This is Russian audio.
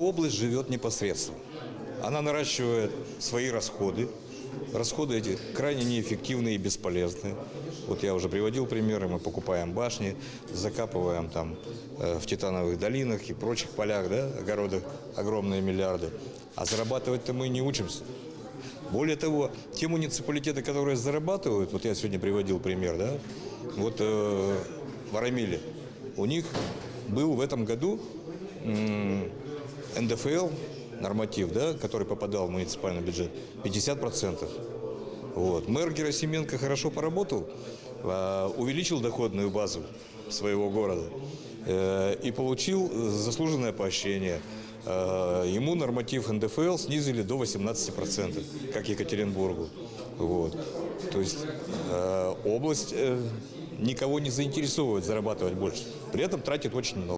Область живет непосредственно. Она наращивает свои расходы. Расходы эти крайне неэффективные и бесполезные. Вот я уже приводил примеры. Мы покупаем башни, закапываем там э, в титановых долинах и прочих полях, да, огородах огромные миллиарды. А зарабатывать-то мы не учимся. Более того, те муниципалитеты, которые зарабатывают, вот я сегодня приводил пример, да, вот э, в Арамиле, у них был в этом году НДФЛ, норматив, да, который попадал в муниципальный бюджет, 50%. Вот. Мэр Герасименко хорошо поработал, а, увеличил доходную базу своего города э, и получил заслуженное поощрение. Э, Ему норматив НДФЛ снизили до 18%, как Екатеринбургу. Вот. То есть э, область э, никого не заинтересовывает зарабатывать больше. При этом тратит очень много.